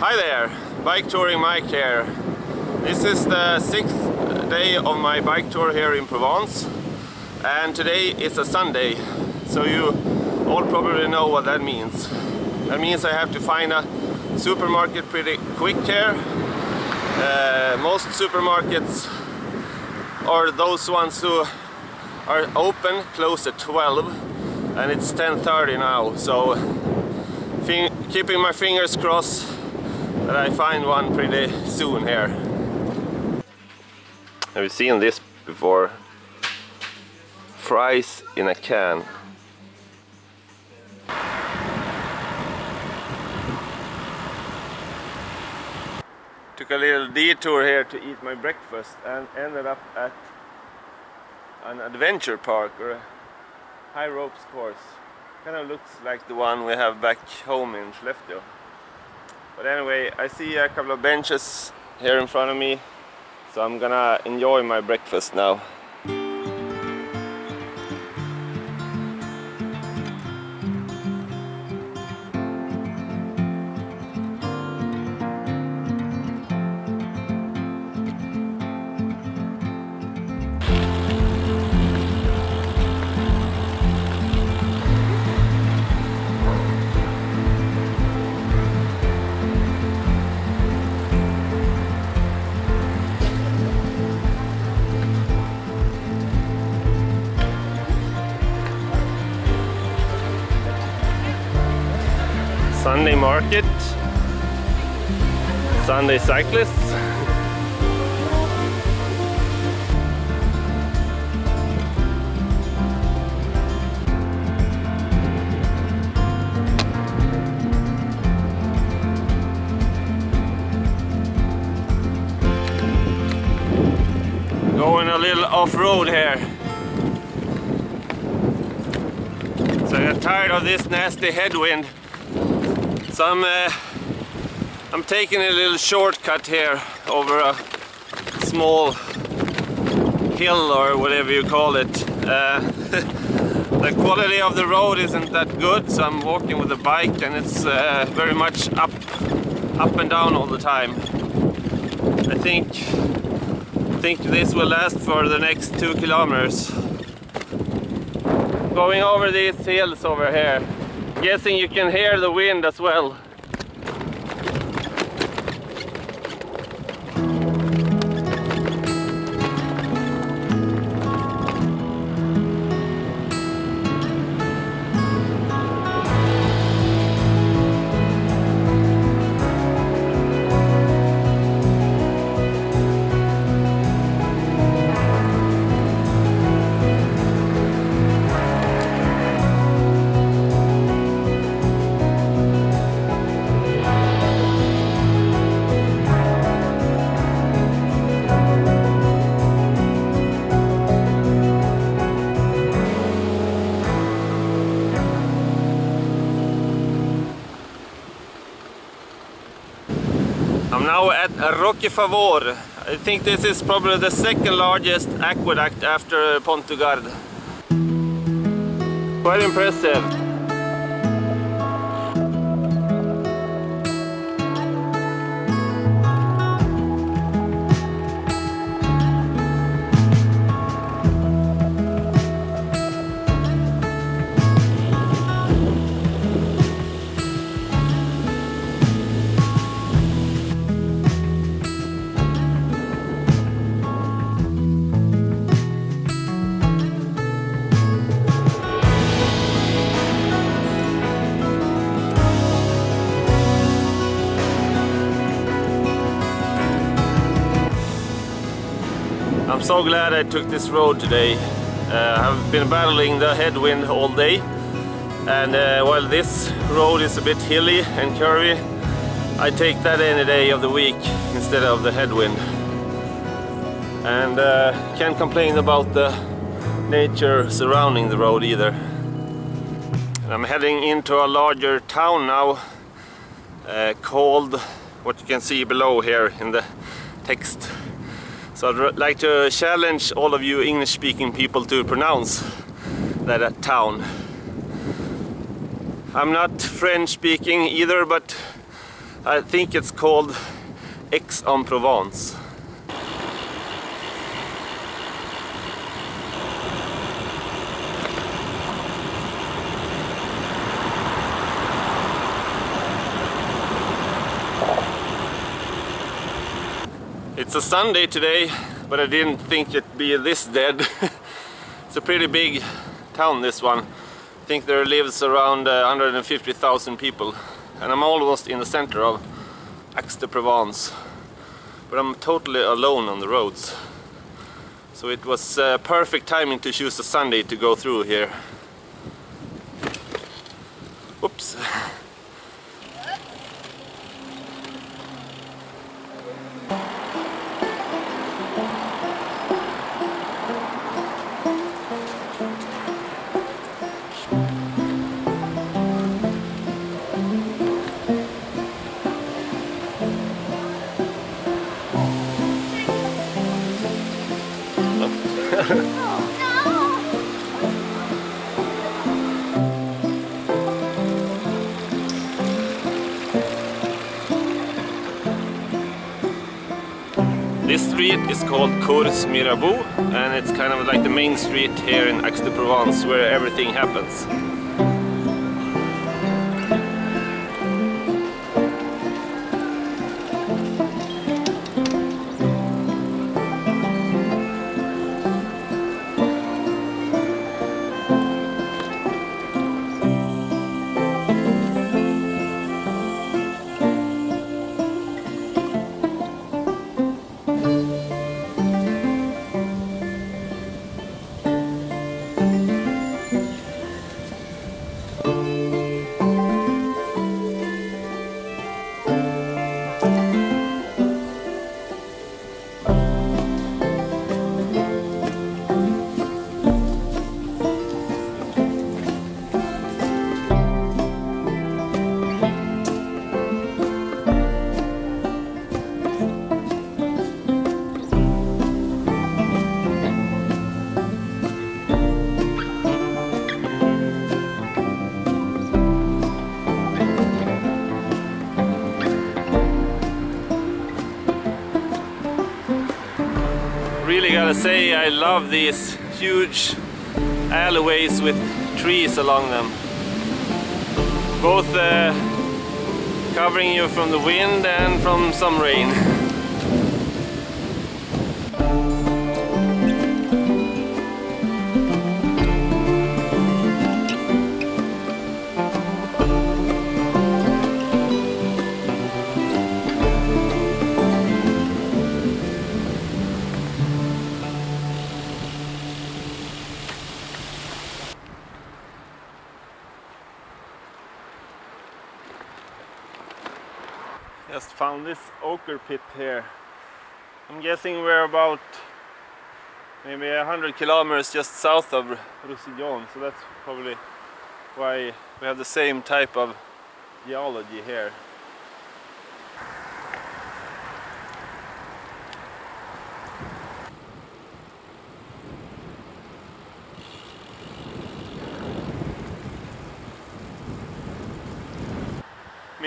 Hi there, Bike Touring Mike here. This is the sixth day of my bike tour here in Provence and today is a Sunday so you all probably know what that means. That means I have to find a supermarket pretty quick here. Uh, most supermarkets are those ones who are open close at 12 and it's 10.30 now so keeping my fingers crossed that I find one pretty soon here. Have you seen this before? Fries in a can. Took a little detour here to eat my breakfast and ended up at an adventure park or a high ropes course. Kind of looks like the one we have back home in Skellefteå. But anyway, I see a couple of benches here in front of me so I'm gonna enjoy my breakfast now. Market, Sunday cyclists. Going a little off-road here. So I got tired of this nasty headwind so I'm, uh, I'm taking a little shortcut here over a small hill or whatever you call it. Uh, the quality of the road isn't that good, so I'm walking with a bike and it's uh, very much up, up and down all the time. I think, I think this will last for the next two kilometers. Going over these hills over here. Guessing you can hear the wind as well. Uh, now at Roquefavour. I think this is probably the second largest aqueduct after Pont du Gard. Quite impressive. So glad I took this road today. Uh, I've been battling the headwind all day and uh, while this road is a bit hilly and curvy I take that any day of the week instead of the headwind and uh, can't complain about the nature surrounding the road either. I'm heading into a larger town now uh, called what you can see below here in the text so I'd like to challenge all of you English speaking people to pronounce that uh, town. I'm not French speaking either, but I think it's called Aix-en-Provence. It's a Sunday today, but I didn't think it'd be this dead. it's a pretty big town, this one. I think there lives around uh, 150,000 people. And I'm almost in the center of Aix-de-Provence. But I'm totally alone on the roads. So it was uh, perfect timing to choose a Sunday to go through here. Called Cours Mirabeau and it's kind of like the main street here in Aix-de-Provence where everything happens. Gotta say I love these huge alleyways with trees along them. Both uh, covering you from the wind and from some rain. Just found this ochre pit here. I'm guessing we're about maybe a hundred kilometers just south of Roussillon, so that's probably why we have the same type of geology here.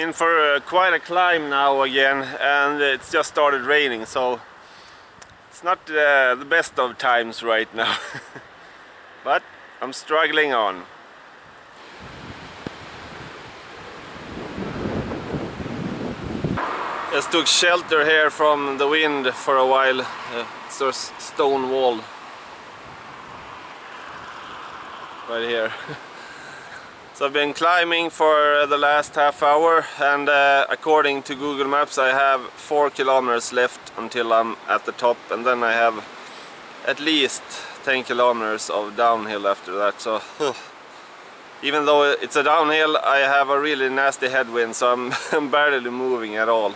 In for uh, quite a climb now again and it's just started raining so it's not uh, the best of times right now. But I'm struggling on. Just took shelter here from the wind for a while. Uh, it's a stone wall. Right here So I've been climbing for the last half hour and uh, according to Google Maps I have 4 kilometers left until I'm at the top and then I have at least 10 kilometers of downhill after that so even though it's a downhill I have a really nasty headwind so I'm, I'm barely moving at all.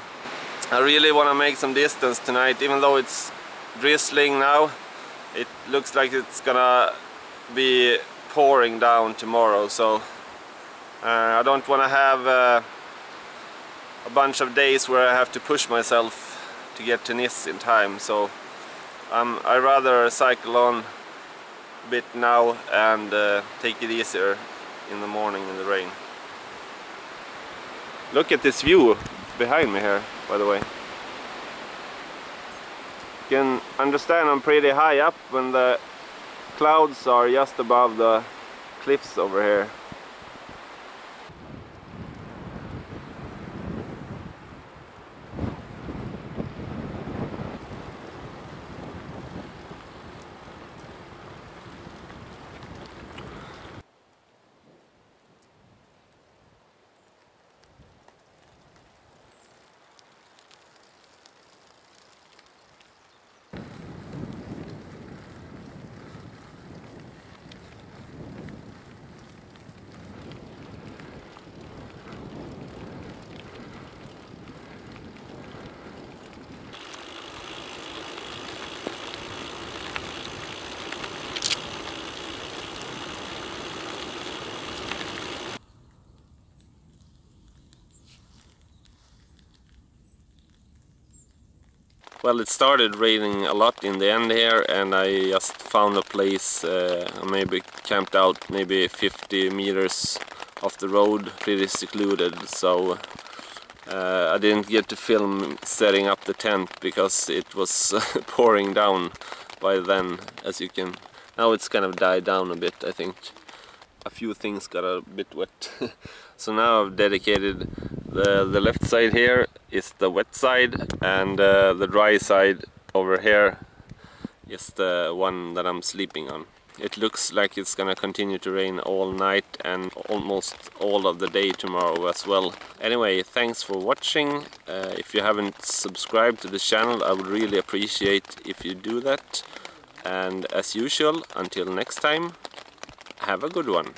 I really want to make some distance tonight even though it's drizzling now it looks like it's gonna be pouring down tomorrow so uh, I don't want to have uh, a bunch of days where I have to push myself to get to Nice in time so um, I rather cycle on a bit now and uh, take it easier in the morning in the rain. Look at this view, behind me here, by the way. You can understand I'm pretty high up when the clouds are just above the cliffs over here. Well, it started raining a lot in the end here and I just found a place, uh, maybe camped out maybe 50 meters off the road, pretty secluded, so uh, I didn't get to film setting up the tent because it was pouring down by then, as you can... Now it's kind of died down a bit, I think. A few things got a bit wet. so now I've dedicated the, the left side here is the wet side and uh, the dry side over here is the one that I'm sleeping on. It looks like it's gonna continue to rain all night and almost all of the day tomorrow as well. Anyway, thanks for watching. Uh, if you haven't subscribed to the channel, I would really appreciate if you do that. And as usual, until next time, have a good one.